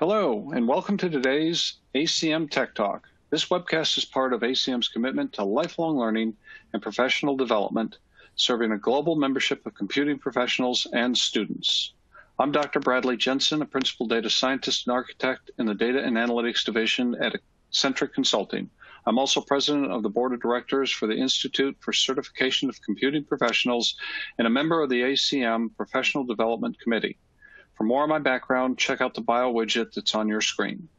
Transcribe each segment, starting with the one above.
Hello, and welcome to today's ACM Tech Talk. This webcast is part of ACM's commitment to lifelong learning and professional development, serving a global membership of computing professionals and students. I'm Dr. Bradley Jensen, a principal data scientist and architect in the Data and Analytics Division at Centric Consulting. I'm also president of the board of directors for the Institute for Certification of Computing Professionals and a member of the ACM Professional Development Committee. For more on my background, check out the bio widget that's on your screen.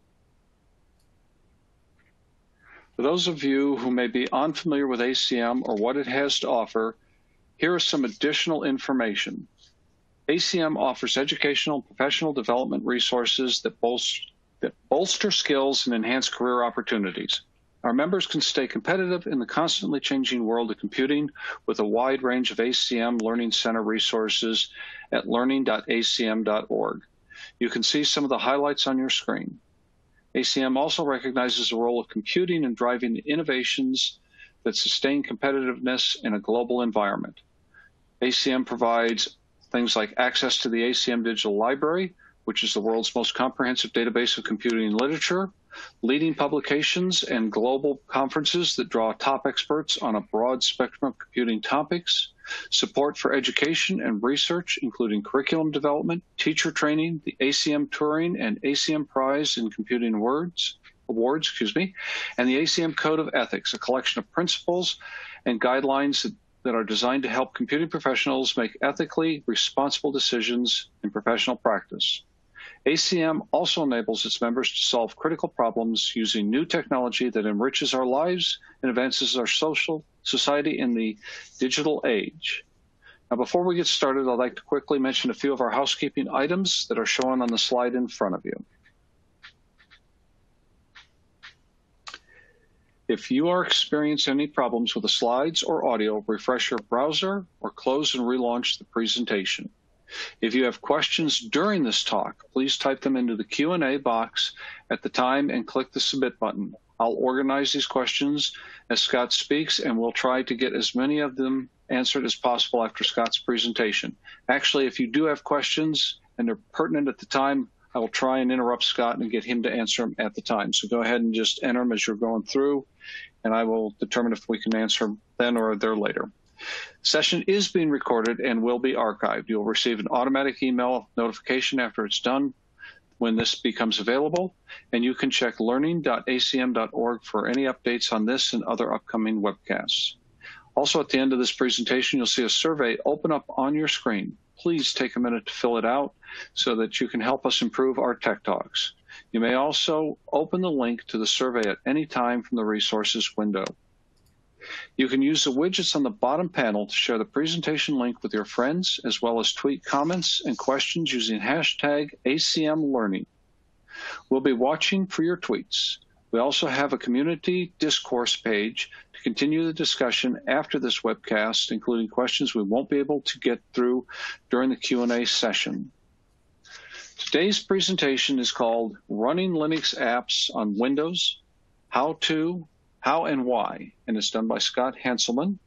For those of you who may be unfamiliar with ACM or what it has to offer, here is some additional information. ACM offers educational and professional development resources that, bolster, that bolster skills and enhance career opportunities. Our members can stay competitive in the constantly changing world of computing with a wide range of ACM Learning Center resources at learning.acm.org. You can see some of the highlights on your screen. ACM also recognizes the role of computing in driving innovations that sustain competitiveness in a global environment. ACM provides things like access to the ACM Digital Library, which is the world's most comprehensive database of computing literature, leading publications and global conferences that draw top experts on a broad spectrum of computing topics, support for education and research, including curriculum development, teacher training, the ACM Turing and ACM Prize in Computing Words, Awards, excuse me, and the ACM Code of Ethics, a collection of principles and guidelines that, that are designed to help computing professionals make ethically responsible decisions in professional practice. ACM also enables its members to solve critical problems using new technology that enriches our lives and advances our social society in the digital age. Now, before we get started, I'd like to quickly mention a few of our housekeeping items that are shown on the slide in front of you. If you are experiencing any problems with the slides or audio, refresh your browser or close and relaunch the presentation. If you have questions during this talk, please type them into the Q&A box at the time and click the submit button. I'll organize these questions as Scott speaks and we'll try to get as many of them answered as possible after Scott's presentation. Actually, if you do have questions and they're pertinent at the time, I will try and interrupt Scott and get him to answer them at the time. So go ahead and just enter them as you're going through, and I will determine if we can answer them then or there later. Session is being recorded and will be archived. You'll receive an automatic email notification after it's done when this becomes available, and you can check learning.acm.org for any updates on this and other upcoming webcasts. Also, at the end of this presentation, you'll see a survey open up on your screen. Please take a minute to fill it out so that you can help us improve our tech talks. You may also open the link to the survey at any time from the resources window. You can use the widgets on the bottom panel to share the presentation link with your friends, as well as tweet comments and questions using hashtag ACM Learning. We'll be watching for your tweets. We also have a community discourse page to continue the discussion after this webcast, including questions we won't be able to get through during the Q&A session. Today's presentation is called Running Linux Apps on Windows, How to how and Why, and it's done by Scott Hanselman.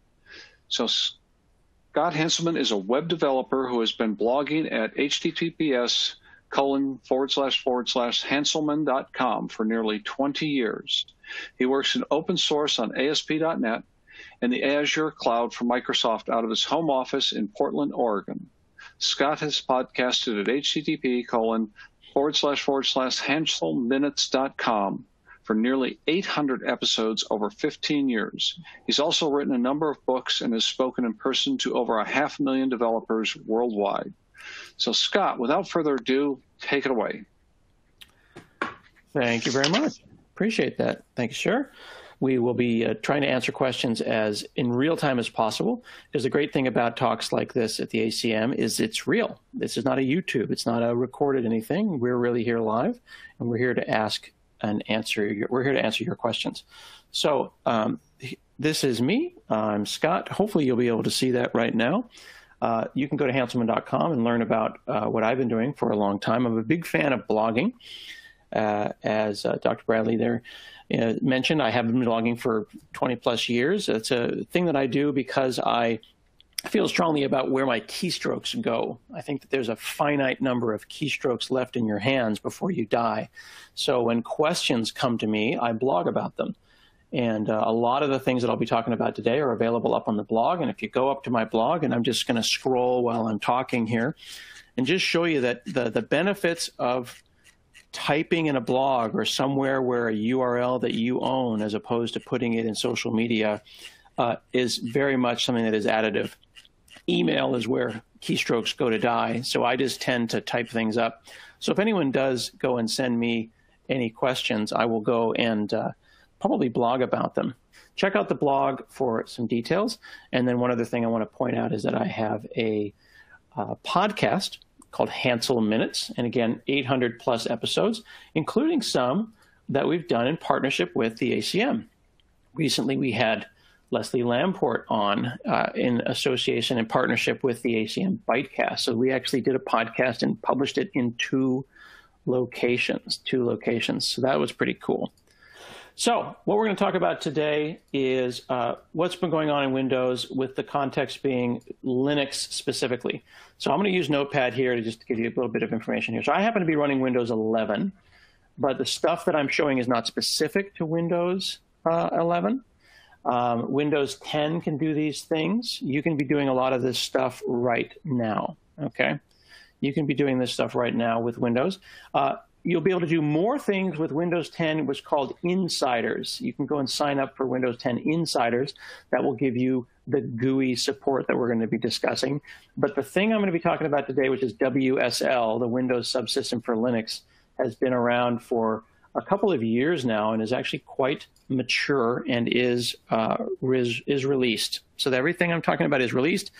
So Scott Hanselman is a web developer who has been blogging at https colon forward slash forward slash hanselman.com for nearly 20 years. He works in open source on ASP.NET and the Azure cloud for Microsoft out of his home office in Portland, Oregon. Scott has podcasted at http colon forward slash forward slash hanselminutes.com for nearly 800 episodes over 15 years. He's also written a number of books and has spoken in person to over a half million developers worldwide. So, Scott, without further ado, take it away. Thank you very much. Appreciate that. Thank you, sir. We will be uh, trying to answer questions as in real time as possible. There's a great thing about talks like this at the ACM is it's real. This is not a YouTube. It's not a recorded anything. We're really here live, and we're here to ask and answer your, we're here to answer your questions. So um, this is me. I'm Scott. Hopefully you'll be able to see that right now. Uh, you can go to hanselman.com and learn about uh, what I've been doing for a long time. I'm a big fan of blogging. Uh, as uh, Dr. Bradley there uh, mentioned, I have been blogging for 20 plus years. It's a thing that I do because I feel strongly about where my keystrokes go. I think that there's a finite number of keystrokes left in your hands before you die. So when questions come to me, I blog about them. And uh, a lot of the things that I'll be talking about today are available up on the blog. And if you go up to my blog, and I'm just going to scroll while I'm talking here and just show you that the, the benefits of typing in a blog or somewhere where a URL that you own as opposed to putting it in social media uh, is very much something that is additive. Email is where keystrokes go to die, so I just tend to type things up. So if anyone does go and send me any questions, I will go and uh, probably blog about them. Check out the blog for some details. And then one other thing I want to point out is that I have a uh, podcast called Hanselminutes. And again, 800 plus episodes, including some that we've done in partnership with the ACM. Recently, we had Leslie Lamport on uh, in association and partnership with the ACM Bytecast. So we actually did a podcast and published it in two locations, two locations. So that was pretty cool. So, what we're going to talk about today is uh, what's been going on in Windows, with the context being Linux specifically. So, I'm going to use Notepad here to just give you a little bit of information here. So, I happen to be running Windows 11, but the stuff that I'm showing is not specific to Windows uh, 11. Um, Windows 10 can do these things. You can be doing a lot of this stuff right now. Okay, you can be doing this stuff right now with Windows. Uh, you'll be able to do more things with Windows 10, what's called insiders. You can go and sign up for Windows 10 insiders. That will give you the GUI support that we're going to be discussing. But the thing I'm going to be talking about today, which is WSL, the Windows subsystem for Linux, has been around for a couple of years now and is actually quite mature and is uh, is, is released. So everything I'm talking about is released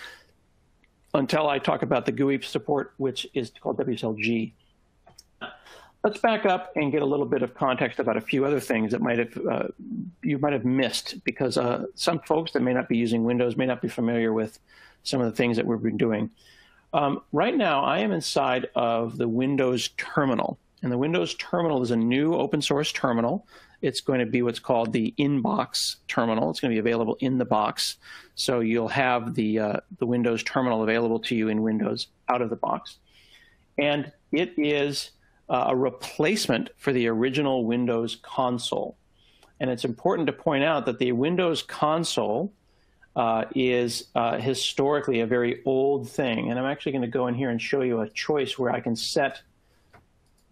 until I talk about the GUI support, which is called WSLG. Let's back up and get a little bit of context about a few other things that might have uh, you might have missed because uh, some folks that may not be using Windows may not be familiar with some of the things that we've been doing. Um, right now, I am inside of the Windows terminal, and the Windows terminal is a new open source terminal. It's going to be what's called the inbox terminal. It's going to be available in the box, so you'll have the uh, the Windows terminal available to you in Windows out of the box, and it is uh, a replacement for the original Windows console. And it's important to point out that the Windows console uh, is uh, historically a very old thing. And I'm actually going to go in here and show you a choice where I can set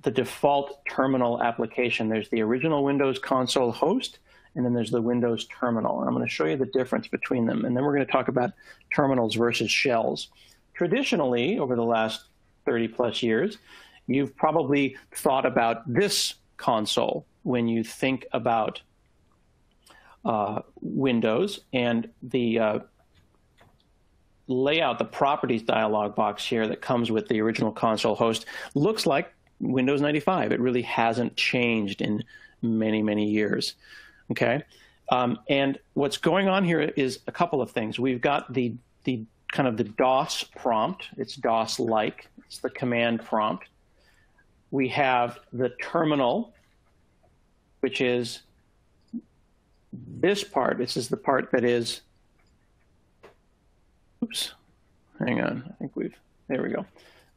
the default terminal application. There's the original Windows console host, and then there's the Windows terminal. And I'm going to show you the difference between them. And then we're going to talk about terminals versus shells. Traditionally, over the last 30 plus years, You've probably thought about this console when you think about uh, Windows and the uh, layout, the properties dialog box here that comes with the original console host looks like Windows 95. It really hasn't changed in many, many years. Okay. Um, and what's going on here is a couple of things. We've got the, the kind of the DOS prompt. It's DOS-like. It's the command prompt we have the terminal, which is this part. This is the part that is, oops, hang on. I think we've, there we go.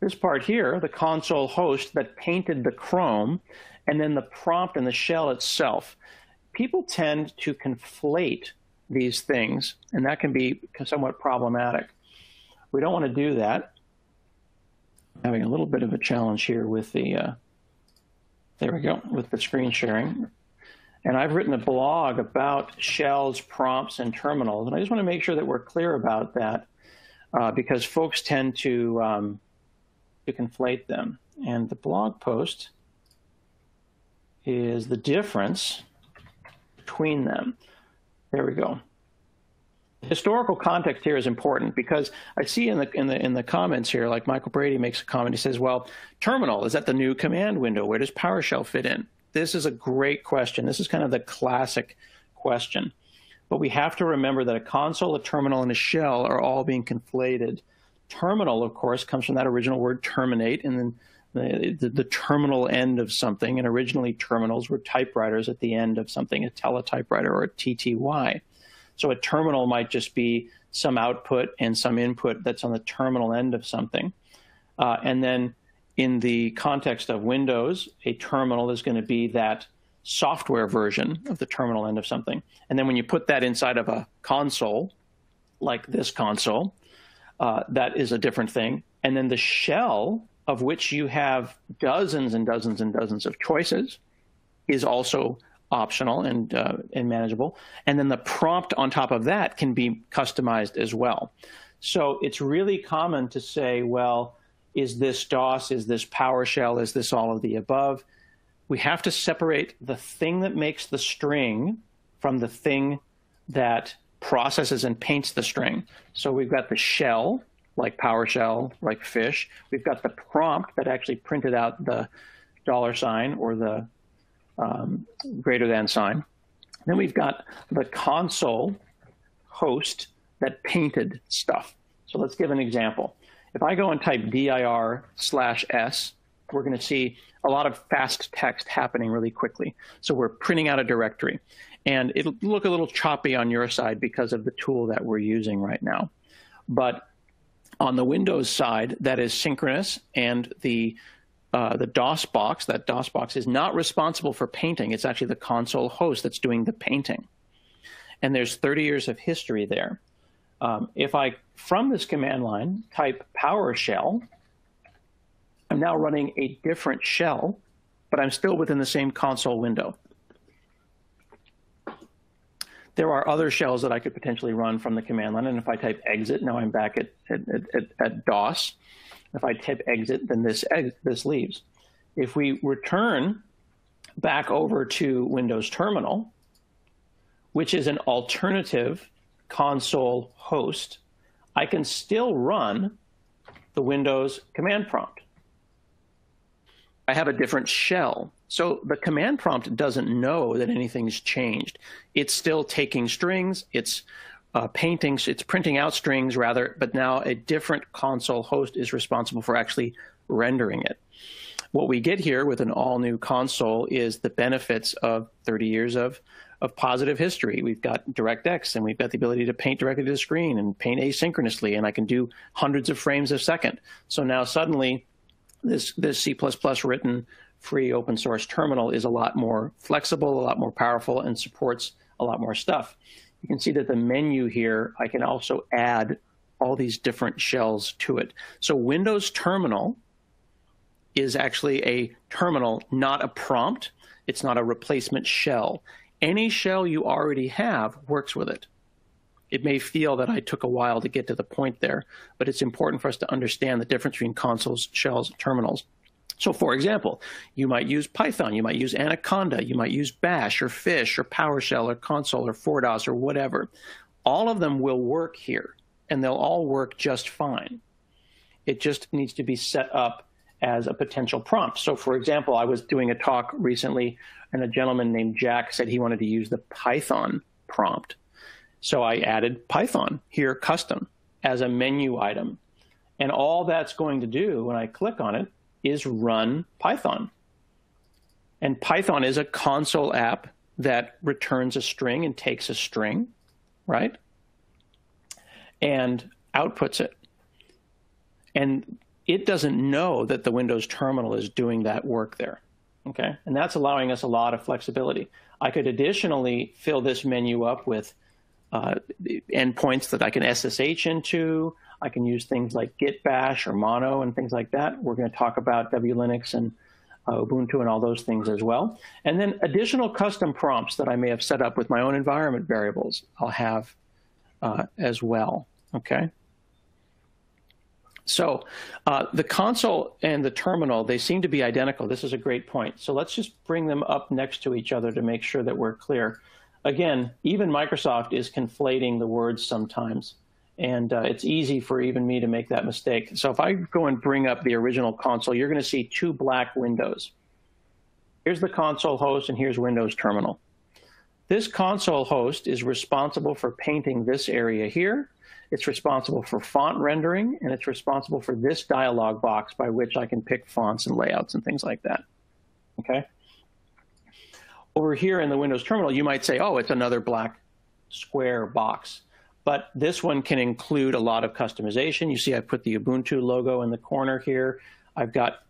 This part here, the console host that painted the Chrome, and then the prompt and the shell itself. People tend to conflate these things, and that can be somewhat problematic. We don't want to do that having a little bit of a challenge here with the, uh, there we go, with the screen sharing. And I've written a blog about shells, prompts, and terminals. And I just want to make sure that we're clear about that uh, because folks tend to, um, to conflate them. And the blog post is the difference between them. There we go historical context here is important because I see in the in the in the comments here, like Michael Brady makes a comment. He says, "Well, terminal is that the new command window? Where does PowerShell fit in?" This is a great question. This is kind of the classic question, but we have to remember that a console, a terminal, and a shell are all being conflated. Terminal, of course, comes from that original word terminate, and then the, the, the, terminal end of something. And originally, terminals were typewriters at the end of something, a teletypewriter or a TTY. So a terminal might just be some output and some input that's on the terminal end of something. Uh, and then in the context of Windows, a terminal is going to be that software version of the terminal end of something. And then when you put that inside of a console, like this console, uh, that is a different thing. And then the shell, of which you have dozens and dozens and dozens of choices, is also optional and uh, and manageable. And then the prompt on top of that can be customized as well. So it's really common to say, well, is this DOS? Is this PowerShell? Is this all of the above? We have to separate the thing that makes the string from the thing that processes and paints the string. So we've got the shell, like PowerShell, like fish. We've got the prompt that actually printed out the dollar sign or the um, greater than sign. Then we've got the console host that painted stuff. So let's give an example. If I go and type dir slash s, we're going to see a lot of fast text happening really quickly. So we're printing out a directory. And it'll look a little choppy on your side because of the tool that we're using right now. But on the Windows side, that is synchronous, and the uh, the DOS box, that DOS box, is not responsible for painting. It's actually the console host that's doing the painting. And there's 30 years of history there. Um, if I, from this command line, type PowerShell, I'm now running a different shell, but I'm still within the same console window. There are other shells that I could potentially run from the command line. And if I type exit, now I'm back at, at, at, at DOS. If I type exit, then this, this leaves. If we return back over to Windows Terminal, which is an alternative console host, I can still run the Windows command prompt. I have a different shell. So the command prompt doesn't know that anything's changed. It's still taking strings, it's uh, painting, it's printing out strings rather, but now a different console host is responsible for actually rendering it. What we get here with an all new console is the benefits of 30 years of, of positive history. We've got DirectX and we've got the ability to paint directly to the screen and paint asynchronously, and I can do hundreds of frames a second. So now suddenly, this, this C written free open source terminal is a lot more flexible, a lot more powerful, and supports a lot more stuff. You can see that the menu here, I can also add all these different shells to it. So Windows Terminal is actually a terminal, not a prompt. It's not a replacement shell. Any shell you already have works with it. It may feel that I took a while to get to the point there, but it's important for us to understand the difference between consoles, shells, and terminals. So, for example, you might use Python, you might use Anaconda, you might use Bash or Fish or PowerShell or Console or 4DOS or whatever. All of them will work here, and they'll all work just fine. It just needs to be set up as a potential prompt. So, for example, I was doing a talk recently, and a gentleman named Jack said he wanted to use the Python prompt. So I added Python here custom as a menu item. And all that's going to do when I click on it is run Python. And Python is a console app that returns a string and takes a string, right? And outputs it. And it doesn't know that the Windows terminal is doing that work there. Okay. And that's allowing us a lot of flexibility. I could additionally fill this menu up with uh, endpoints that I can SSH into. I can use things like Git Bash or Mono and things like that. We're going to talk about WLinux and uh, Ubuntu and all those things as well. And then additional custom prompts that I may have set up with my own environment variables, I'll have uh, as well. Okay. So uh, the console and the terminal, they seem to be identical. This is a great point. So let's just bring them up next to each other to make sure that we're clear. Again, even Microsoft is conflating the words sometimes. And uh, it's easy for even me to make that mistake. So if I go and bring up the original console, you're going to see two black windows. Here's the console host, and here's Windows Terminal. This console host is responsible for painting this area here. It's responsible for font rendering, and it's responsible for this dialog box by which I can pick fonts and layouts and things like that. Okay. Over here in the Windows terminal, you might say, oh, it's another black square box. But this one can include a lot of customization. You see, I put the Ubuntu logo in the corner here. I've got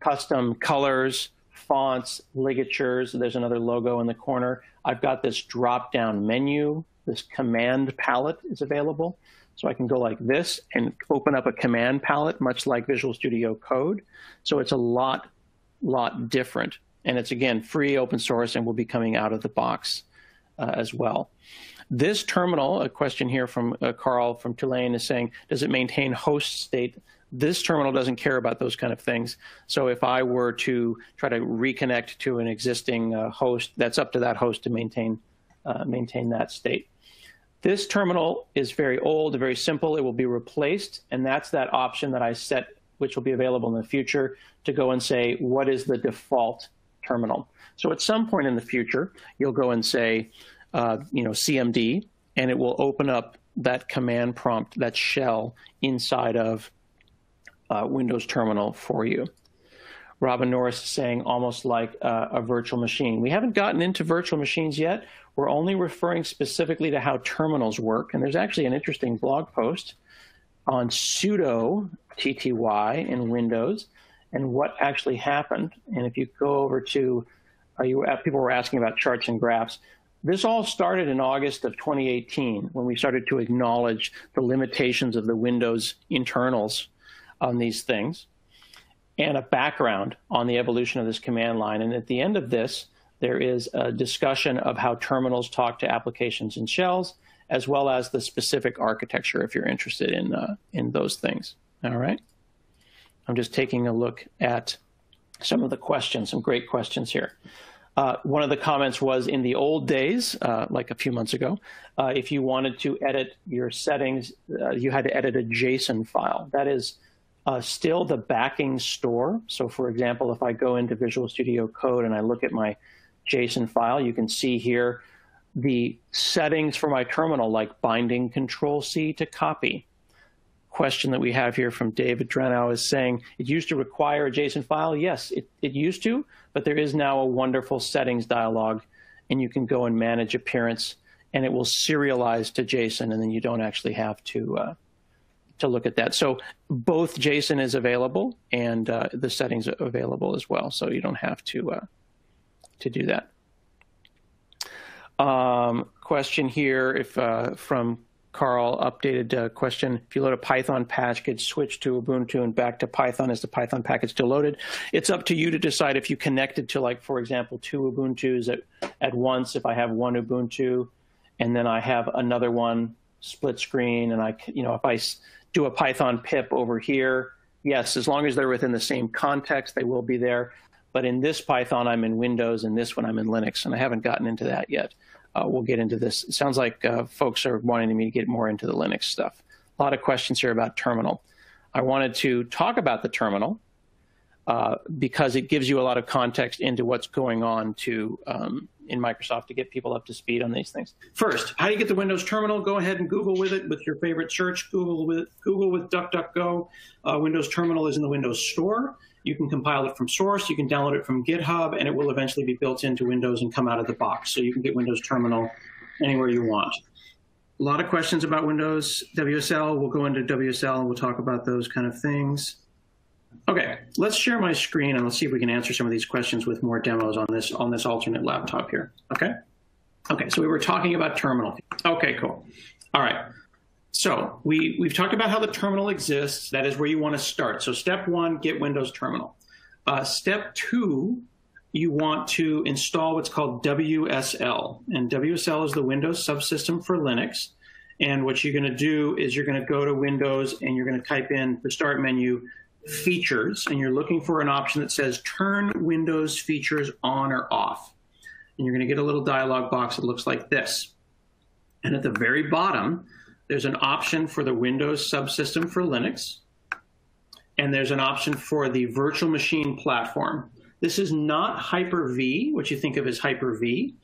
custom colors, fonts, ligatures. There's another logo in the corner. I've got this drop down menu. This command palette is available. So I can go like this and open up a command palette, much like Visual Studio Code. So it's a lot, lot different. And it's, again, free, open source, and will be coming out of the box uh, as well. This terminal, a question here from uh, Carl from Tulane is saying, does it maintain host state? This terminal doesn't care about those kind of things. So if I were to try to reconnect to an existing uh, host, that's up to that host to maintain uh, maintain that state. This terminal is very old, very simple. It will be replaced, and that's that option that I set, which will be available in the future, to go and say, what is the default terminal? So at some point in the future, you'll go and say, uh, you know, CMD, and it will open up that command prompt, that shell inside of uh, Windows Terminal for you. Robin Norris is saying almost like uh, a virtual machine. We haven't gotten into virtual machines yet. We're only referring specifically to how terminals work. And there's actually an interesting blog post on pseudo TTY in Windows and what actually happened. And if you go over to, uh, you, people were asking about charts and graphs. This all started in August of 2018 when we started to acknowledge the limitations of the Windows internals on these things and a background on the evolution of this command line. And at the end of this, there is a discussion of how terminals talk to applications and shells, as well as the specific architecture if you're interested in, uh, in those things. All right. I'm just taking a look at some of the questions, some great questions here. Uh, one of the comments was in the old days, uh, like a few months ago, uh, if you wanted to edit your settings, uh, you had to edit a JSON file. That is uh, still the backing store. So, for example, if I go into Visual Studio Code and I look at my JSON file, you can see here the settings for my terminal, like binding Control C to copy question that we have here from David Drenow is saying it used to require a JSON file. Yes, it, it used to, but there is now a wonderful settings dialog, and you can go and manage appearance, and it will serialize to JSON, and then you don't actually have to uh, to look at that. So both JSON is available, and uh, the settings are available as well. So you don't have to uh, to do that. Um, question here, if uh, from Carl, updated uh, question. If you load a Python package, switch to Ubuntu and back to Python, is the Python package still loaded? It's up to you to decide if you connected to, like, for example, two Ubuntus at, at once. If I have one Ubuntu and then I have another one split screen, and I, you know, if I do a Python pip over here, yes, as long as they're within the same context, they will be there. But in this Python, I'm in Windows, and this one, I'm in Linux, and I haven't gotten into that yet uh, we'll get into this. It sounds like uh, folks are wanting me to get more into the Linux stuff. A lot of questions here about terminal. I wanted to talk about the terminal uh, because it gives you a lot of context into what's going on to um, in Microsoft to get people up to speed on these things. First, how do you get the Windows terminal? Go ahead and Google with it with your favorite search. Google with Google with DuckDuckGo. Uh, Windows terminal is in the Windows Store. You can compile it from source, you can download it from GitHub, and it will eventually be built into Windows and come out of the box. So you can get Windows Terminal anywhere you want. A lot of questions about Windows WSL. We'll go into WSL and we'll talk about those kind of things. Okay, let's share my screen and let's see if we can answer some of these questions with more demos on this on this alternate laptop here. Okay. Okay, so we were talking about terminal. Okay, cool. All right. So we, we've talked about how the terminal exists. That is where you want to start. So step one, get Windows Terminal. Uh, step two, you want to install what's called WSL. And WSL is the Windows subsystem for Linux. And what you're going to do is you're going to go to Windows and you're going to type in the start menu features. And you're looking for an option that says turn Windows features on or off. And you're going to get a little dialog box that looks like this. And at the very bottom, there's an option for the Windows subsystem for Linux, and there's an option for the virtual machine platform. This is not Hyper-V, what you think of as Hyper-V.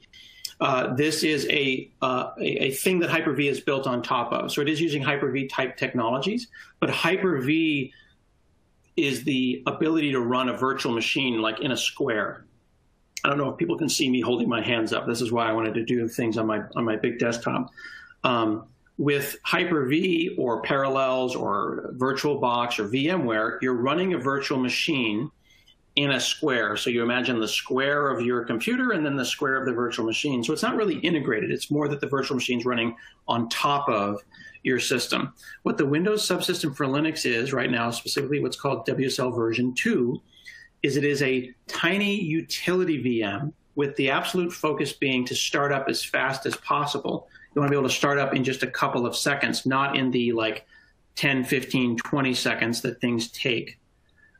Uh, this is a, uh, a, a, thing that Hyper-V is built on top of. So it is using Hyper-V type technologies, but Hyper-V is the ability to run a virtual machine like in a square. I don't know if people can see me holding my hands up. This is why I wanted to do things on my on my big desktop. Um, with Hyper-V or Parallels or VirtualBox or VMware, you're running a virtual machine in a square. So you imagine the square of your computer and then the square of the virtual machine. So it's not really integrated. It's more that the virtual machine's running on top of your system. What the Windows subsystem for Linux is right now, specifically what's called WSL version 2, is it is a tiny utility VM with the absolute focus being to start up as fast as possible. You want to be able to start up in just a couple of seconds, not in the like 10, 15, 20 seconds that things take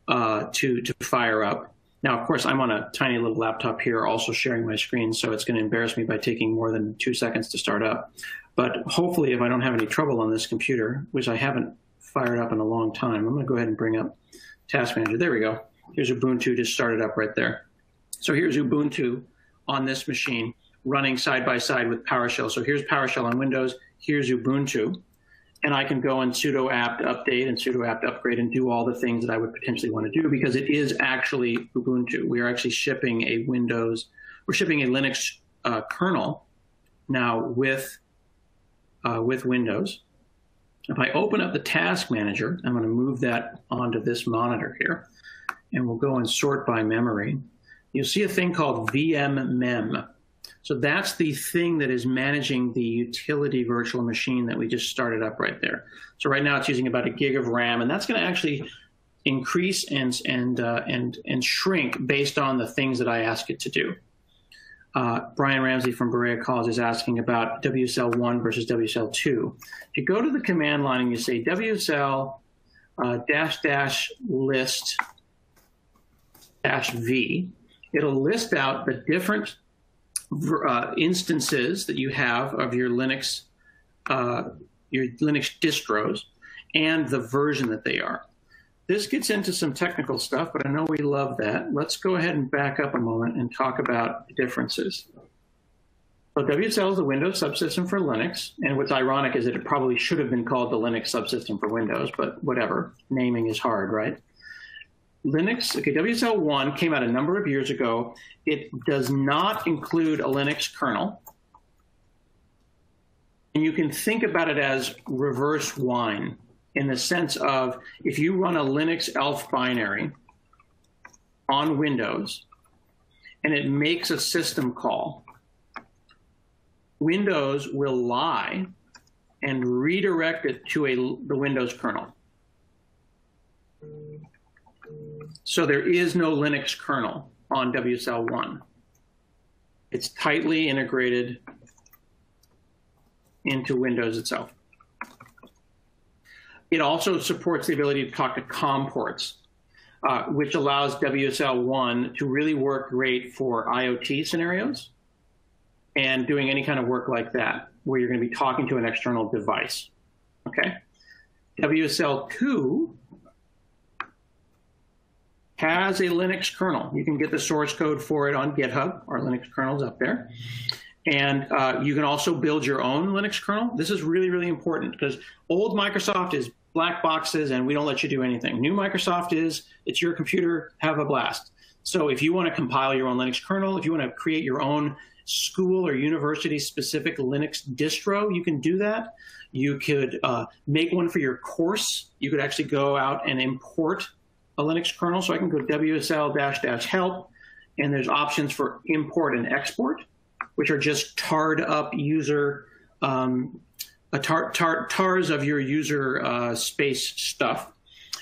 uh, to, to fire up. Now, of course, I'm on a tiny little laptop here, also sharing my screen, so it's going to embarrass me by taking more than two seconds to start up. But hopefully, if I don't have any trouble on this computer, which I haven't fired up in a long time, I'm going to go ahead and bring up Task Manager. There we go. Here's Ubuntu just started up right there. So here's Ubuntu on this machine running side by side with PowerShell. So here's PowerShell on Windows, here's Ubuntu, and I can go and sudo apt update and sudo apt upgrade and do all the things that I would potentially want to do because it is actually Ubuntu. We are actually shipping a Windows, we're shipping a Linux uh, kernel now with uh, with Windows. If I open up the task manager, I'm going to move that onto this monitor here and we'll go and sort by memory, you'll see a thing called VMMem. So that's the thing that is managing the utility virtual machine that we just started up right there. So right now it's using about a gig of RAM, and that's going to actually increase and and uh, and and shrink based on the things that I ask it to do. Uh, Brian Ramsey from Berea College is asking about WSL1 versus WSL2. If you go to the command line and you say WSL uh, dash dash list dash V, it'll list out the different uh, instances that you have of your Linux, uh, your Linux distros, and the version that they are. This gets into some technical stuff, but I know we love that. Let's go ahead and back up a moment and talk about the differences. So WSL is the Windows subsystem for Linux, and what's ironic is that it probably should have been called the Linux subsystem for Windows, but whatever. Naming is hard, right? Linux, okay, WSL1 came out a number of years ago. It does not include a Linux kernel. And you can think about it as reverse wine in the sense of if you run a Linux ELF binary on Windows and it makes a system call, Windows will lie and redirect it to a, the Windows kernel. So there is no Linux kernel on WSL1. It's tightly integrated into Windows itself. It also supports the ability to talk to COM ports, uh, which allows WSL1 to really work great for IoT scenarios and doing any kind of work like that, where you're going to be talking to an external device. Okay. WSL2 has a Linux kernel. You can get the source code for it on GitHub. Our Linux kernel's up there. And uh, you can also build your own Linux kernel. This is really, really important because old Microsoft is black boxes and we don't let you do anything. New Microsoft is it's your computer, have a blast. So if you want to compile your own Linux kernel, if you want to create your own school or university specific Linux distro, you can do that. You could uh, make one for your course. You could actually go out and import a Linux kernel. So I can go WSL dash dash help, and there's options for import and export, which are just tarred up user um, tar, tar, tars of your user uh, space stuff.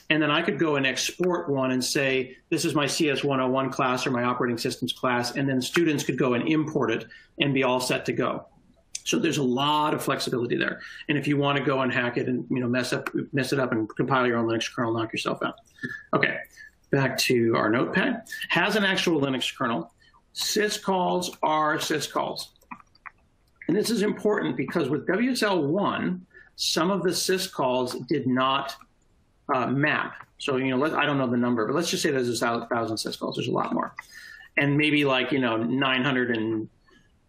And then I could go and export one and say, this is my CS 101 class or my operating systems class. And then students could go and import it and be all set to go. So there's a lot of flexibility there. And if you want to go and hack it and you know mess up mess it up and compile your own Linux kernel, knock yourself out. Okay, back to our notepad. Has an actual Linux kernel. syscalls are syscalls. And this is important because with WSL1, some of the syscalls did not uh, map. So, you know, let, I don't know the number, but let's just say there's a thousand syscalls. There's a lot more. And maybe like, you know, 900 and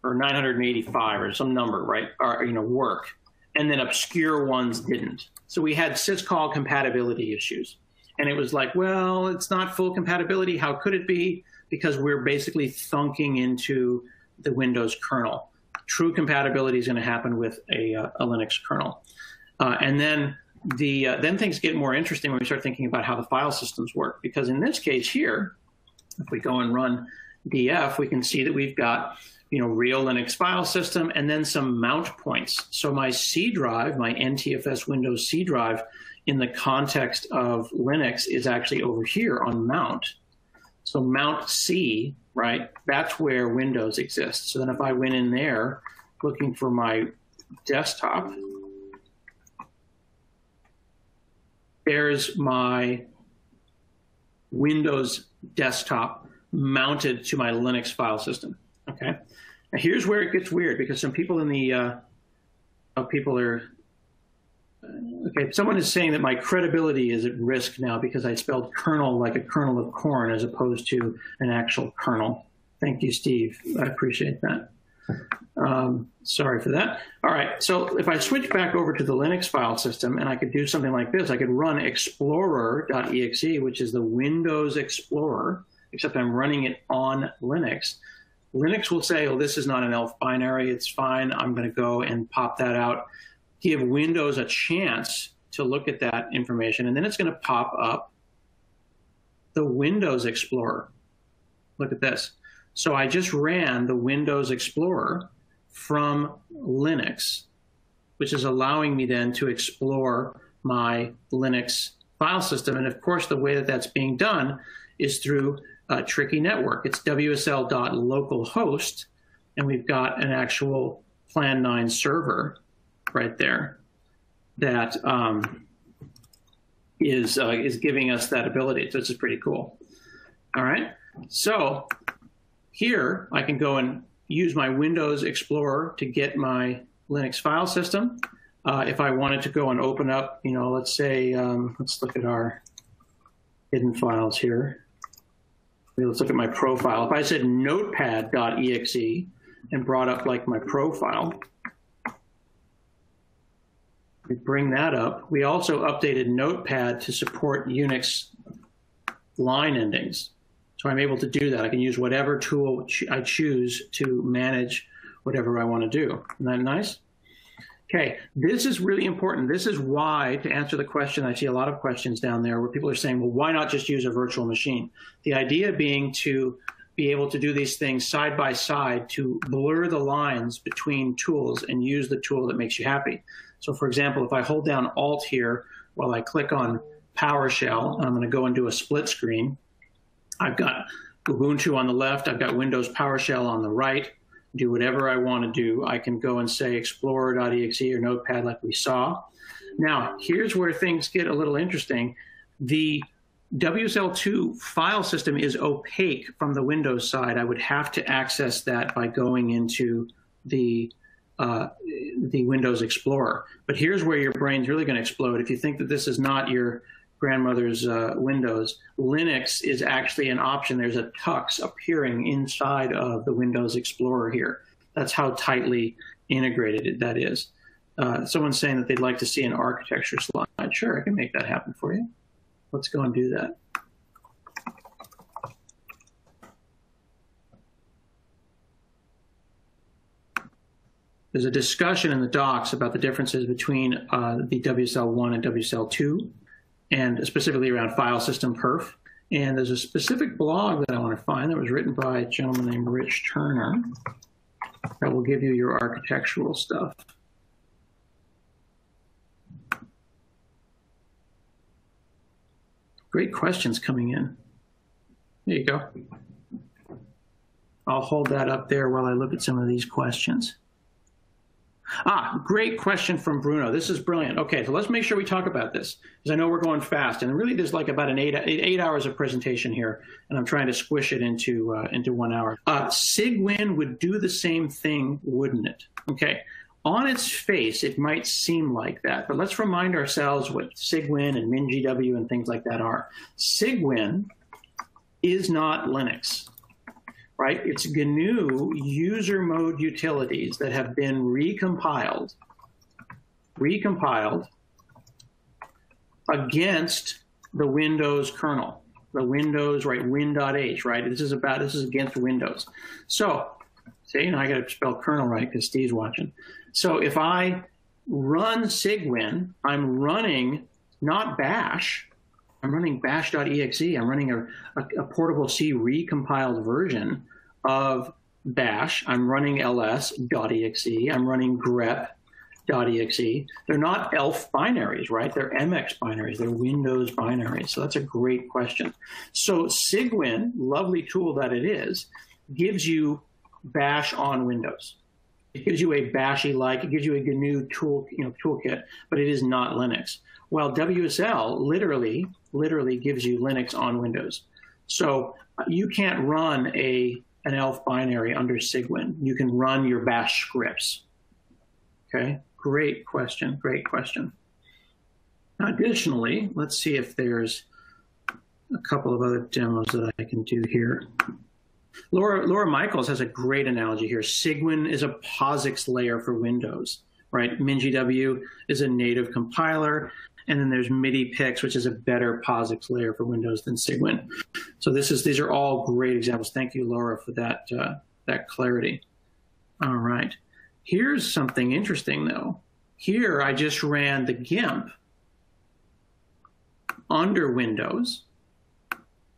or 985 or some number, right? Or, you know, work. And then obscure ones didn't. So we had syscall compatibility issues. And it was like, well, it's not full compatibility. How could it be? because we're basically thunking into the Windows kernel. True compatibility is going to happen with a, uh, a Linux kernel. Uh, and then the uh, then things get more interesting when we start thinking about how the file systems work. Because in this case here, if we go and run df, we can see that we've got you know real Linux file system and then some mount points. So my C drive, my NTFS Windows C drive, in the context of Linux is actually over here on mount. So mount C, right? That's where Windows exists. So then if I went in there looking for my desktop, there's my Windows desktop mounted to my Linux file system. Okay. Now here's where it gets weird because some people in the uh, uh, people are okay. Someone is saying that my credibility is at risk now because I spelled kernel like a kernel of corn as opposed to an actual kernel. Thank you, Steve. I appreciate that. Um, sorry for that. All right, so if I switch back over to the Linux file system and I could do something like this, I could run explorer.exe, which is the Windows Explorer, except I'm running it on Linux. Linux will say, oh, this is not an ELF binary, it's fine. I'm going to go and pop that out, give Windows a chance to look at that information, and then it's going to pop up the Windows Explorer. Look at this. So I just ran the Windows Explorer from Linux, which is allowing me then to explore my Linux file system. And of course, the way that that's being done is through a tricky network. It's wsl.localhost, and we've got an actual Plan 9 server right there that um, is uh, is giving us that ability. So this is pretty cool. All right. So here, I can go and use my Windows Explorer to get my Linux file system. Uh, if I wanted to go and open up, you know, let's say, um, let's look at our hidden files here. Let's look at my profile. If I said notepad.exe and brought up like my profile, we bring that up. We also updated Notepad to support Unix line endings. So I'm able to do that. I can use whatever tool I choose to manage whatever I want to do. Isn't that nice? Okay, this is really important. This is why, to answer the question, I see a lot of questions down there where people are saying, well, why not just use a virtual machine? The idea being to be able to do these things side by side to blur the lines between tools and use the tool that makes you happy. So for example, if I hold down Alt here while I click on PowerShell, I'm going to go do a split screen. I've got Ubuntu on the left, I've got Windows PowerShell on the right. Do whatever I want to do. I can go and say explorer.exe or notepad like we saw. Now, here's where things get a little interesting. The WSL2 file system is opaque from the Windows side. I would have to access that by going into the uh, the Windows Explorer. But here's where your brain's really going to explode. If you think that this is not your grandmother's uh, Windows, Linux is actually an option. There's a tux appearing inside of the Windows Explorer here. That's how tightly integrated that is. Uh, someone's saying that they'd like to see an architecture slide. Sure, I can make that happen for you. Let's go and do that. There's a discussion in the docs about the differences between uh, the WSL1 and WSL2 and specifically around file system perf. And there's a specific blog that I want to find that was written by a gentleman named Rich Turner that will give you your architectural stuff. Great questions coming in. There you go. I'll hold that up there while I look at some of these questions. Ah, great question from Bruno. This is brilliant. Okay, so let's make sure we talk about this because I know we're going fast, and really there's like about an eight eight hours of presentation here, and I'm trying to squish it into uh, into one hour. Uh, Cygwin would do the same thing, wouldn't it? Okay. On its face, it might seem like that, but let's remind ourselves what Cygwin and MinGW and things like that are. Cygwin is not Linux right? It's GNU user mode utilities that have been recompiled, recompiled against the Windows kernel. the Windows, right? Win.h, right? This is about this is against Windows. So, see, and I got to spell kernel right because Steve's watching. So if I run Cygwin, I'm running not Bash. I'm running bash.exe. I'm running a, a, a portable C recompiled version of bash. I'm running ls.exe. I'm running grep.exe. They're not ELF binaries, right? They're MX binaries. They're Windows binaries. So that's a great question. So Cygwin, lovely tool that it is, gives you Bash on Windows. It gives you a Bashy like, it gives you a GNU tool, you know, toolkit, but it is not Linux. While WSL literally, literally gives you Linux on Windows. So uh, you can't run a an ELF binary under Cygwin. You can run your Bash scripts. Okay. Great question. Great question. Additionally, let's see if there's a couple of other demos that I can do here. Laura, Laura Michaels has a great analogy here. Cygwin is a POSIX layer for Windows, right? MinGW is a native compiler, and then there's MIDI-PIX, which is a better POSIX layer for Windows than Cygwin. So this is these are all great examples. Thank you, Laura, for that uh, that clarity. All right. Here's something interesting though. Here I just ran the GIMP under Windows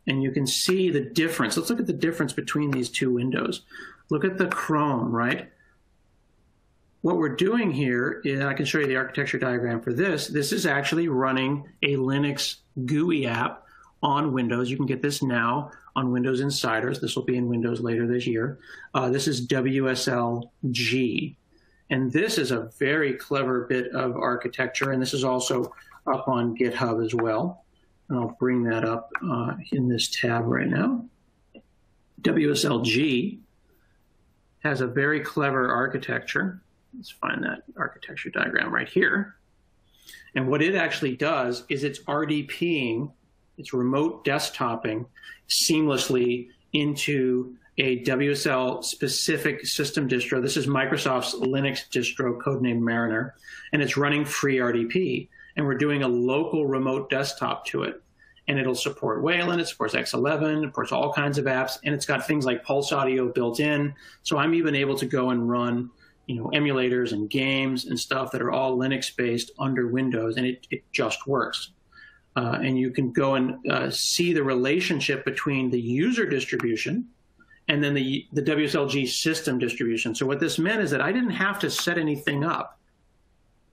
and you can see the difference. Let's look at the difference between these two windows. Look at the Chrome, right? What we're doing here is, I can show you the architecture diagram for this. This is actually running a Linux GUI app on Windows. You can get this now on Windows Insiders. This will be in Windows later this year. Uh, this is WSL-G. And this is a very clever bit of architecture, and this is also up on GitHub as well. And I'll bring that up uh, in this tab right now. WSL-G has a very clever architecture. Let's find that architecture diagram right here. And what it actually does is it's RDPing, it's remote desktoping seamlessly into a WSL specific system distro. This is Microsoft's Linux distro, codenamed Mariner, and it's running free RDP. And we're doing a local remote desktop to it. And it'll support Wayland, it supports X11, it supports all kinds of apps, and it's got things like Pulse Audio built in. So I'm even able to go and run you know, emulators and games and stuff that are all Linux based under Windows, and it, it just works. Uh, and you can go and uh, see the relationship between the user distribution, and then the, the WSL-G system distribution. So what this meant is that I didn't have to set anything up.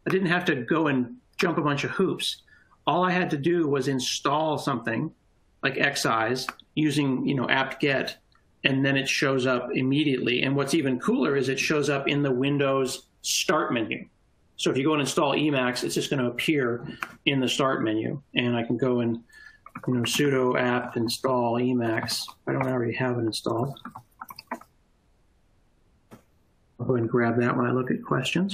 I didn't have to go and jump a bunch of hoops. All I had to do was install something like Xeyes using, you know, apt-get, and then it shows up immediately. And what's even cooler is it shows up in the Windows start menu. So if you go and install Emacs, it's just going to appear in the start menu, and I can go and you know, sudo apt install Emacs. I don't already have it installed. I'll go and grab that when I look at questions.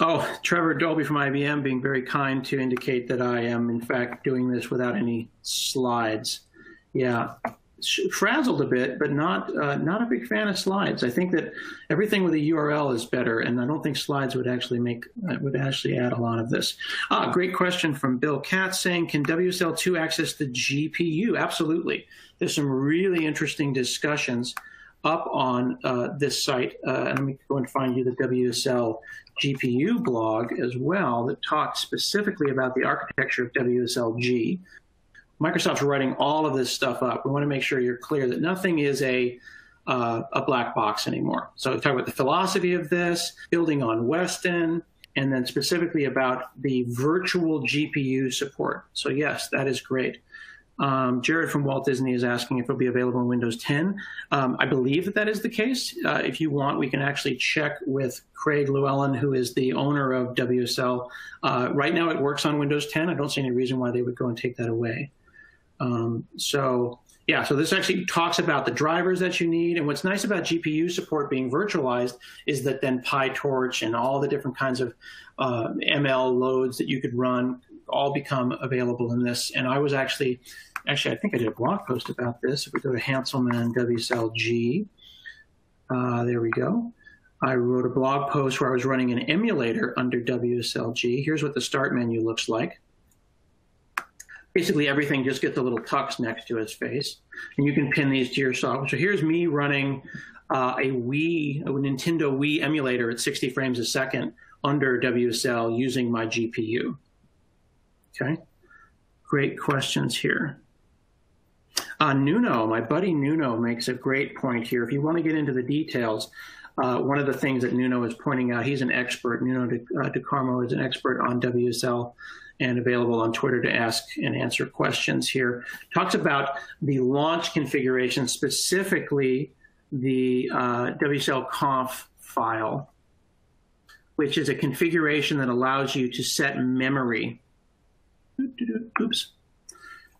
Oh, Trevor Dolby from IBM being very kind to indicate that I am, in fact, doing this without any slides. Yeah, frazzled a bit, but not uh, not a big fan of slides. I think that everything with a URL is better, and I don't think slides would actually make uh, would actually add a lot of this. Ah, great question from Bill Katz saying, "Can WSL2 access the GPU?" Absolutely. There's some really interesting discussions up on uh, this site, uh, let me go and find you the WSL GPU blog as well that talks specifically about the architecture of WSL-G. Microsoft's writing all of this stuff up. We want to make sure you're clear that nothing is a uh, a black box anymore. So we talk about the philosophy of this, building on Weston, and then specifically about the virtual GPU support. So yes, that is great. Um, Jared from Walt Disney is asking if it'll be available in Windows 10. Um, I believe that that is the case. Uh, if you want, we can actually check with Craig Loewen, who is the owner of WSL. Uh, right now, it works on Windows 10. I don't see any reason why they would go and take that away. Um, so yeah, so this actually talks about the drivers that you need. And what's nice about GPU support being virtualized is that then PyTorch and all the different kinds of uh, ML loads that you could run all become available in this. And I was actually, actually, I think I did a blog post about this. If we go to Hanselman WSL-G, uh, there we go. I wrote a blog post where I was running an emulator under WSL-G. Here's what the start menu looks like. basically everything just gets a little tux next to its face, and you can pin these to your software. So here's me running uh, a Wii, a Nintendo Wii emulator at 60 frames a second under WSL using my GPU. Okay, great questions here. Uh, Nuno, my buddy Nuno makes a great point here. If you want to get into the details, uh, one of the things that Nuno is pointing out, he's an expert. Nuno De, uh, is an expert on WSL and available on Twitter to ask and answer questions here. Talks about the launch configuration, specifically the uh, WSL conf file, which is a configuration that allows you to set memory. Oops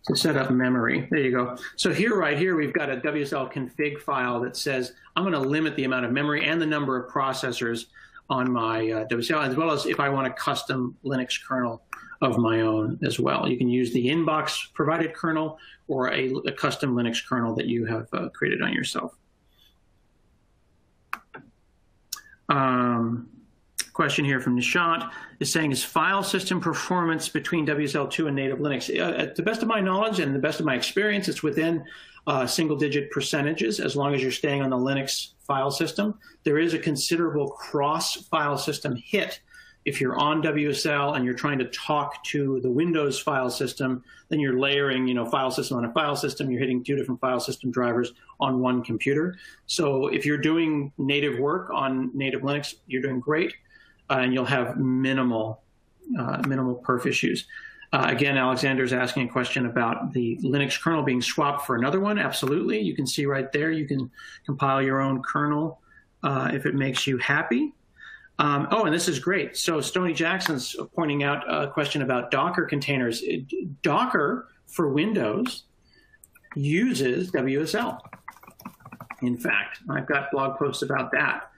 to set up memory. There you go. So here, right here, we've got a WSL config file that says I'm going to limit the amount of memory and the number of processors on my uh, WSL, as well as if I want a custom Linux kernel of my own as well. You can use the inbox provided kernel or a, a custom Linux kernel that you have uh, created on yourself. Um, question here from Nishant is saying, is file system performance between WSL2 and native Linux? Uh, at the best of my knowledge and the best of my experience, it's within uh, single digit percentages as long as you're staying on the Linux file system. There is a considerable cross file system hit if you're on WSL and you're trying to talk to the Windows file system, then you're layering, you know, file system on a file system. You're hitting two different file system drivers on one computer. So if you're doing native work on native Linux, you're doing great uh, and you'll have minimal uh, minimal perf issues. Uh, again, Alexander is asking a question about the Linux kernel being swapped for another one. Absolutely. You can see right there, you can compile your own kernel uh, if it makes you happy. Um, oh, and this is great. So Stony Jackson's pointing out a question about Docker containers. Docker for Windows uses WSL. In fact, I've got blog posts about that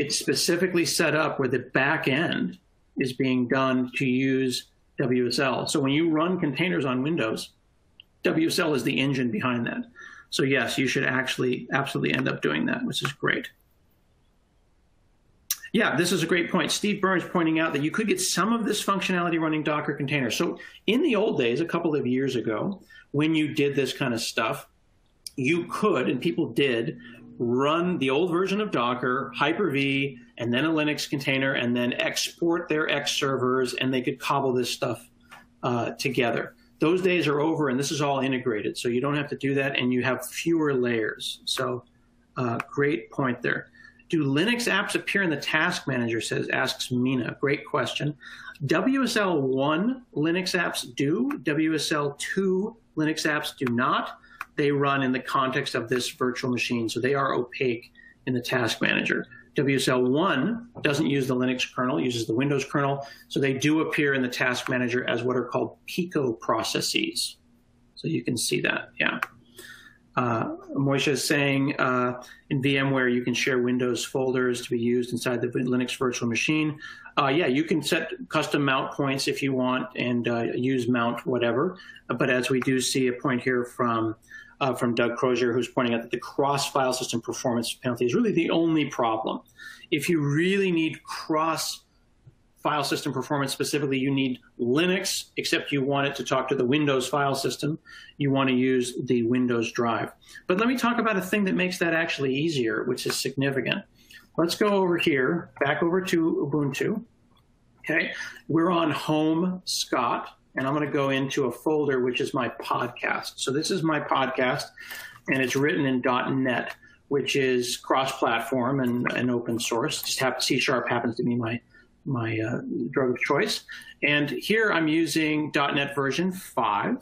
it's specifically set up where the back end is being done to use WSL. So when you run containers on Windows, WSL is the engine behind that. So yes, you should actually absolutely end up doing that, which is great. Yeah, this is a great point. Steve Burns pointing out that you could get some of this functionality running Docker containers. So in the old days, a couple of years ago, when you did this kind of stuff, you could, and people did, run the old version of Docker, Hyper-V, and then a Linux container, and then export their X servers, and they could cobble this stuff uh, together. Those days are over, and this is all integrated, so you don't have to do that, and you have fewer layers. So, uh, great point there. Do Linux apps appear in the task manager? Says asks Mina. Great question. WSL one Linux apps do. WSL two Linux apps do not they run in the context of this virtual machine. So they are opaque in the task manager. WSL1 doesn't use the Linux kernel, uses the Windows kernel. So they do appear in the task manager as what are called Pico processes. So you can see that, yeah. Uh, is saying uh, in VMware you can share Windows folders to be used inside the Linux virtual machine. Uh, yeah, you can set custom mount points if you want and uh, use mount whatever. But as we do see a point here from uh, from Doug Crozier, who's pointing out that the cross file system performance penalty is really the only problem. If you really need cross file system performance specifically, you need Linux, except you want it to talk to the Windows file system. You want to use the Windows drive. But let me talk about a thing that makes that actually easier, which is significant. Let's go over here, back over to Ubuntu. Okay, we're on Home Scott and I'm going to go into a folder which is my podcast. So this is my podcast, and it's written in .NET, which is cross-platform and, and open source. Just have C Sharp happens to be my my uh, drug of choice. And here I'm using .NET version five.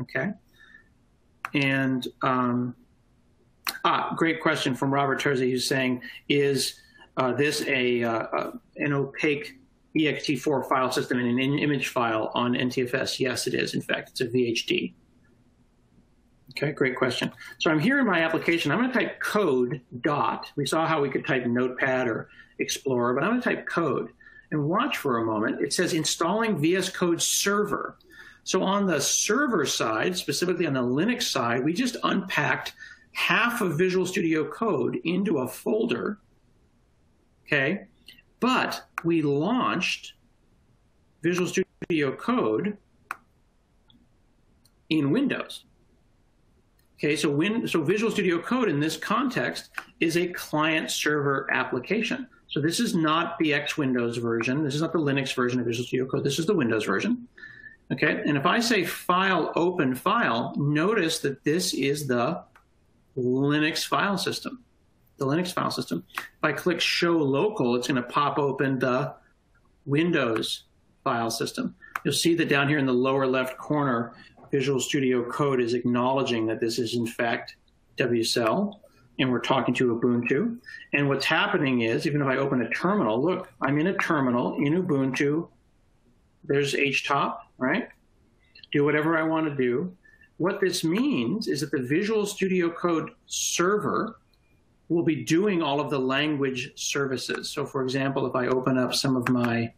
Okay, and um, ah, great question from Robert Terzi, who's saying, is uh, this a uh, uh an opaque ext4 file system and an image file on NTFS? Yes, it is. In fact, it's a VHD. Okay, great question. So I'm here in my application. I'm going to type code dot. We saw how we could type Notepad or Explorer, but I'm going to type code and watch for a moment. It says installing VS Code server. So on the server side, specifically on the Linux side, we just unpacked half of Visual Studio Code into a folder. Okay, but we launched Visual Studio Code in Windows. Okay, so when so Visual Studio Code in this context is a client server application. So this is not the X Windows version. This is not the Linux version of Visual Studio Code. This is the Windows version. Okay, and if I say file open file, notice that this is the Linux file system, the Linux file system. If I click show local, it's going to pop open the Windows file system. You'll see that down here in the lower left corner, Visual Studio Code is acknowledging that this is in fact WSL and we're talking to Ubuntu. And what's happening is, even if I open a terminal, look, I'm in a terminal in Ubuntu. There's HTOP, right? Do whatever I want to do. What this means is that the Visual Studio Code server will be doing all of the language services. So for example, if I open up some of my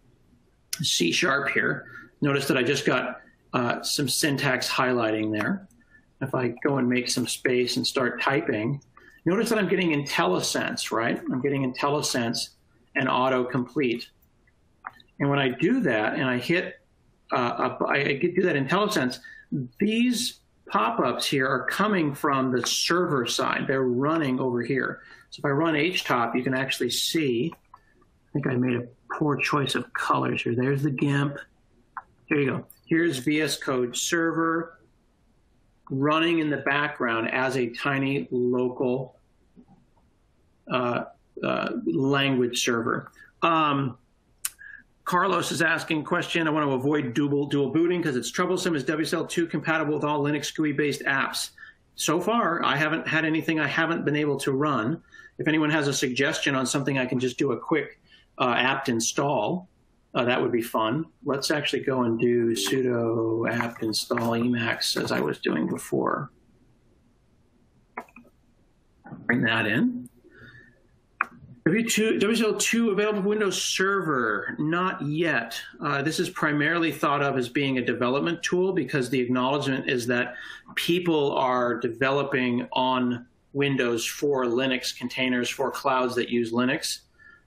C sharp here, notice that I just got uh, some syntax highlighting there. If I go and make some space and start typing, notice that I'm getting IntelliSense, right? I'm getting IntelliSense and autocomplete. And when I do that and I hit, uh, I get to do that IntelliSense, these pop-ups here are coming from the server side. They're running over here. So if I run HTOP, you can actually see, I think I made a poor choice of colors here. There's the GIMP. Here you go. Here's VS Code server running in the background as a tiny local language server. Um, Carlos is asking a question. I want to avoid dual, dual booting because it's troublesome. Is WSL2 compatible with all Linux GUI-based apps? So far, I haven't had anything I haven't been able to run. If anyone has a suggestion on something I can just do a quick uh, apt install, uh, that would be fun. Let's actually go and do sudo apt install Emacs as I was doing before. Bring that in. W2, WSL2 available for Windows Server, not yet. Uh, this is primarily thought of as being a development tool because the acknowledgement is that people are developing on Windows for Linux containers for clouds that use Linux.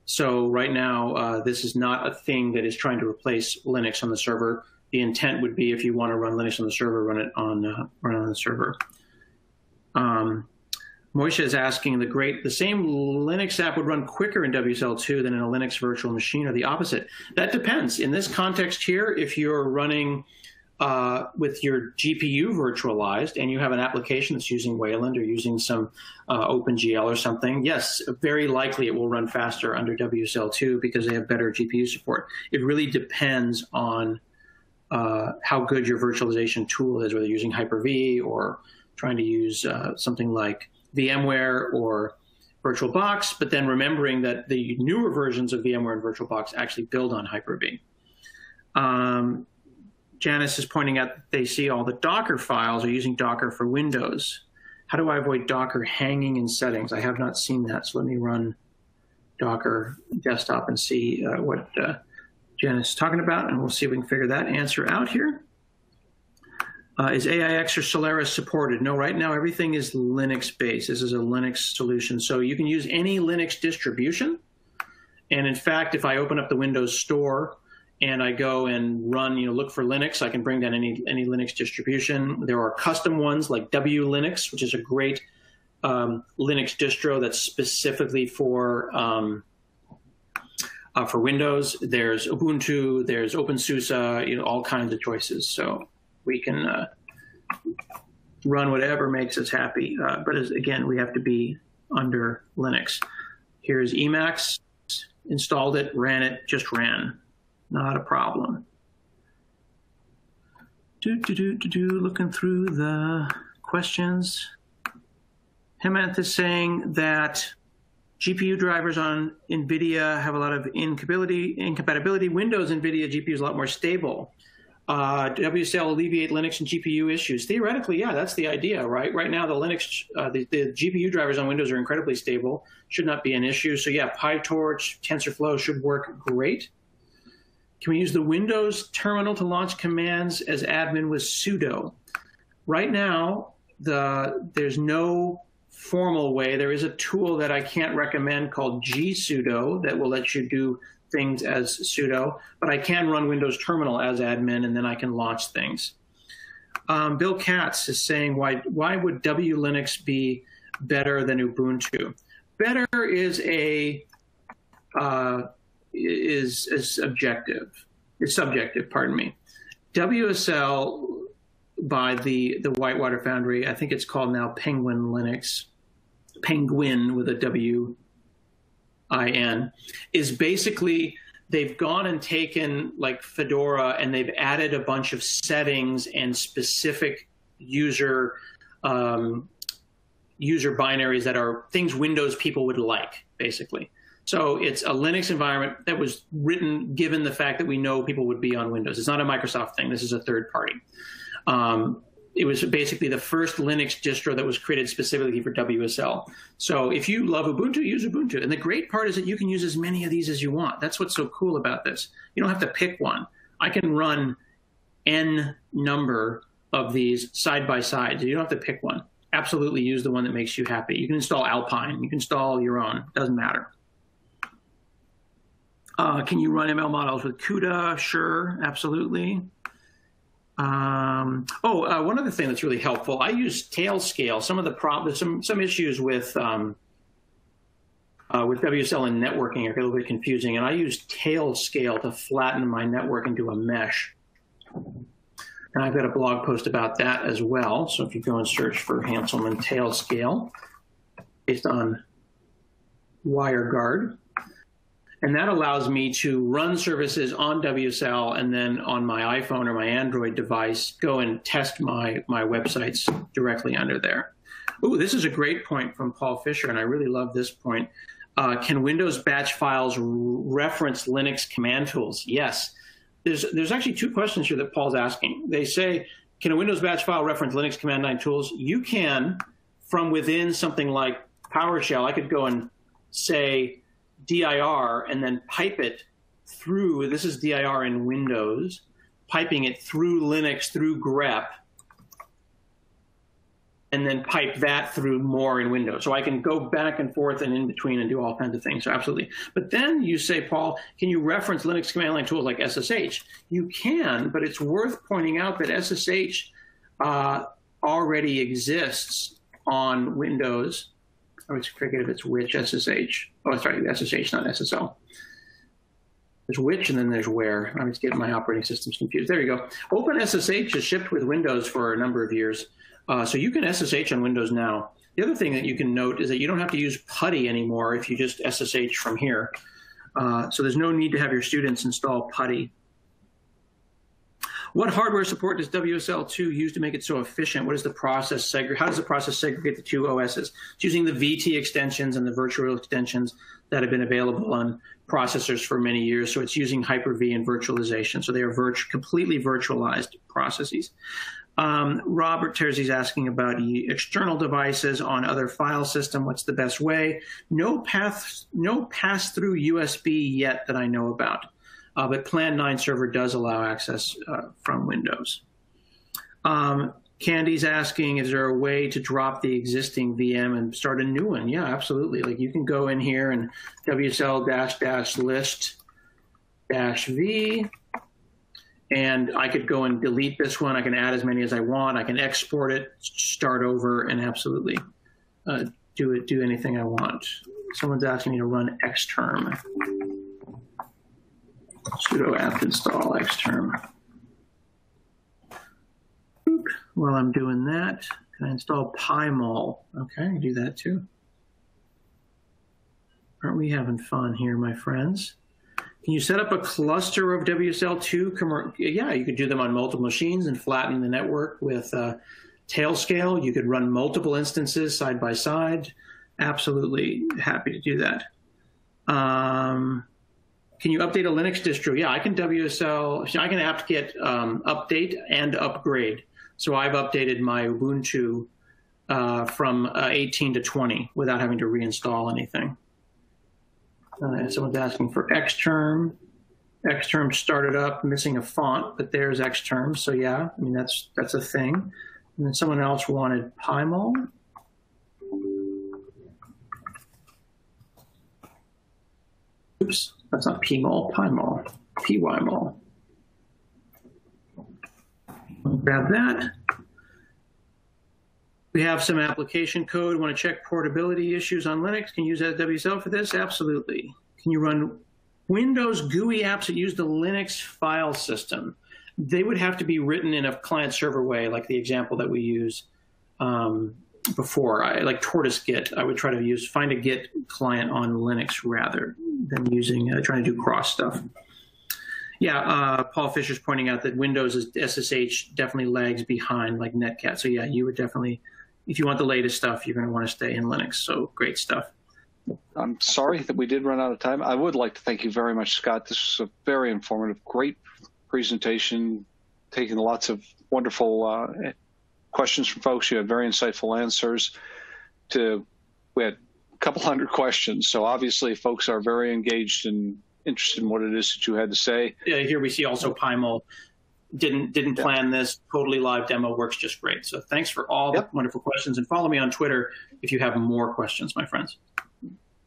So right now, uh, this is not a thing that is trying to replace Linux on the server. The intent would be if you want to run Linux on the server, run it on uh, run it on the server. Um, Moisha is asking the great the same Linux app would run quicker in WSL2 than in a Linux virtual machine, or the opposite. That depends. In this context here, if you're running uh, with your GPU virtualized and you have an application that's using Wayland or using some uh, OpenGL or something, yes, very likely it will run faster under WSL2 because they have better GPU support. It really depends on uh, how good your virtualization tool is, whether you're using Hyper-V or trying to use uh, something like VMware or VirtualBox, but then remembering that the newer versions of VMware and VirtualBox actually build on Hyper-V. Um, Janice is pointing out that they see all the Docker files are using Docker for Windows. How do I avoid Docker hanging in settings? I have not seen that, so let me run Docker desktop and see uh, what uh, Janice is talking about, and we'll see if we can figure that answer out here. Uh, is AIX or Solaris supported? No, right now everything is Linux based. This is a Linux solution. So you can use any Linux distribution. And in fact, if I open up the Windows Store, and I go and run, you know, look for Linux, I can bring down any any Linux distribution. There are custom ones like wLinux, which is a great um, Linux distro that's specifically for um, uh, for Windows. There's Ubuntu, there's OpenSUSE, you know, all kinds of choices. So we can uh, run whatever makes us happy. Uh, but as, again, we have to be under Linux. Here's Emacs, installed it, ran it, just ran not a problem. Do, do, do, do, do, looking through the questions. Hemant is saying that GPU drivers on NVIDIA have a lot of incompatibility. incompatibility. Windows NVIDIA GPU is a lot more stable. Uh, WSL alleviate Linux and GPU issues. Theoretically, yeah, that's the idea, right? Right now, the Linux, uh, the, the, GPU drivers on Windows are incredibly stable. Should not be an issue. So yeah, PyTorch, TensorFlow should work great. Can we use the Windows terminal to launch commands as admin with sudo? Right now, the, there's no formal way. There is a tool that I can't recommend called gsudo that will let you do things as sudo, but I can run Windows terminal as admin and then I can launch things. Um, Bill Katz is saying why why would W Linux be better than Ubuntu? Better is a uh, is is objective. It's subjective. Pardon me. WSL by the the Whitewater Foundry. I think it's called now Pengwin Linux. Pengwin with a W I N is basically they've gone and taken like Fedora and they've added a bunch of settings and specific user um, user binaries that are things Windows people would like, basically. So it's a Linux environment that was written given the fact that we know people would be on Windows. It's not a Microsoft thing. This is a third party. Um, it was basically the first Linux distro that was created specifically for WSL. So if you love Ubuntu, use Ubuntu. And the great part is that you can use as many of these as you want. That's what's so cool about this. You don't have to pick one. I can run n number of these side by side. You don't have to pick one. Absolutely use the one that makes you happy. You can install Alpine. You can install your own. Doesn't matter. Uh, can you run ML models with CUDA? Sure, absolutely. Um, oh, uh, one other thing that's really helpful. I use Tailscale. Some of the problems, some some issues with um, uh, with WSL and networking are a little bit confusing, and I use Tailscale to flatten my network into a mesh. And I've got a blog post about that as well. So if you go and search for Hanselman Tailscale, based on WireGuard, and that allows me to run services on WSL and then on my iPhone or my Android device, go and test my, my websites directly under there. Ooh, this is a great point from Paul Fisher, and I really love this point. Uh, can Windows batch files reference Linux command tools? Yes. There's, there's actually two questions here that Paul's asking. They say, can a Windows batch file reference Linux command line tools? You can from within something like PowerShell. I could go and say, dir and then pipe it through, this is dir in Windows, piping it through Linux, through grep, and then pipe that through more in Windows. So I can go back and forth and in between and do all kinds of things. So absolutely. But then you say, Paul, can you reference Linux command line tools like SSH? You can, but it's worth pointing out that SSH uh, already exists on Windows I always forget if it's which SSH. Oh, sorry, SSH, not SSL. There's which and then there's where. I always get my operating systems confused. There you go. OpenSSH is shipped with Windows for a number of years. Uh, so you can SSH on Windows now. The other thing that you can note is that you don't have to use PuTTY anymore if you just SSH from here. Uh, so there's no need to have your students install PuTTY. What hardware support does WSL2 use to make it so efficient? What is the process segregate? How does the process segregate the two OSs? It's using the VT extensions and the virtual extensions that have been available on processors for many years. So it's using Hyper-V and virtualization. So they are completely virtualized processes. Um, Robert is asking about external devices on other file system. What's the best way? No path, no pass through USB yet that I know about uh, but Plan 9 server does allow access uh, from Windows. Um, Candy's asking, is there a way to drop the existing VM and start a new one? Yeah, absolutely. Like you can go in here and WSL dash dash list dash V, and I could go and delete this one. I can add as many as I want. I can export it, start over, and absolutely uh, do it. Do anything I want. Someone's asking me to run xterm sudo apt install xterm. While I'm doing that, can I install PyMOL? Okay, do that too. Aren't we having fun here, my friends? Can you set up a cluster of WSL2? Yeah, you could do them on multiple machines and flatten the network with uh, Tailscale. You could run multiple instances side by side. Absolutely happy to do that. Um, can you update a Linux distro? Yeah, I can WSL, I can apt-get um, update and upgrade. So I've updated my Ubuntu uh, from uh, 18 to 20 without having to reinstall anything. Uh, someone's asking for Xterm. Xterm started up missing a font, but there's Xterm. So yeah, I mean that's that's a thing. And then someone else wanted PyMOL. Oops. That's not P-mol, Pi-mol, Py-mol. grab that. We have some application code. Want to check portability issues on Linux? Can you use WSL for this? Absolutely. Can you run Windows GUI apps that use the Linux file system? They would have to be written in a client server way, like the example that we use um, before. I, like Tortoise Git, I would try to use find a Git client on Linux rather than using uh, trying to do cross stuff. Yeah, uh, Paul Fisher's pointing out that Windows is SSH definitely lags behind like Netcat. So yeah, you would definitely, if you want the latest stuff, you're going to want to stay in Linux. So great stuff. I'm sorry that we did run out of time. I would like to thank you very much, Scott. This was a very informative, great presentation, taking lots of wonderful uh, questions from folks. You had very insightful answers. To we had a couple hundred questions, so obviously folks are very engaged and interested in what it is that you had to say. Yeah, here we see also Pymol didn't didn't plan yeah. this. Totally live demo works just great. So thanks for all yep. the wonderful questions, and follow me on Twitter if you have more questions, my friends.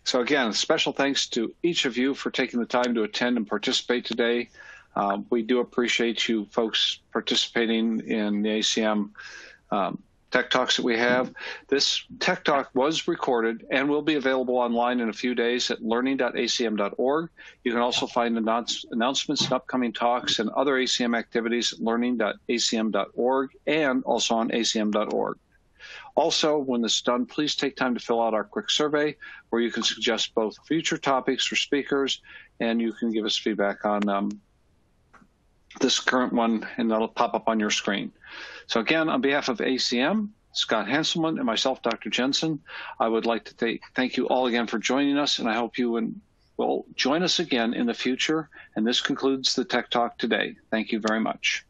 So again, special thanks to each of you for taking the time to attend and participate today. Um, we do appreciate you folks participating in the ACM um, tech talks that we have. This tech talk was recorded and will be available online in a few days at learning.acm.org. You can also find announce, announcements and upcoming talks and other ACM activities at learning.acm.org and also on acm.org. Also, when this is done, please take time to fill out our quick survey where you can suggest both future topics for speakers and you can give us feedback on um, this current one, and that'll pop up on your screen. So again, on behalf of ACM, Scott Hanselman, and myself, Dr. Jensen, I would like to th thank you all again for joining us, and I hope you will join us again in the future. And this concludes the Tech Talk today. Thank you very much.